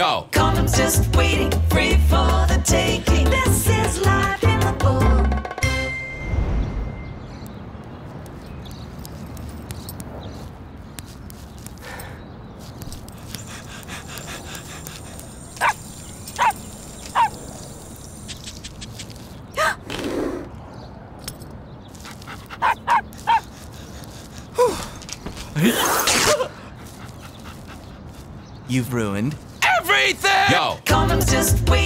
Yo. Condoms just waiting, free for the taking. This is life in the bowl. You've ruined. Everything! Yo. Condoms just waiting,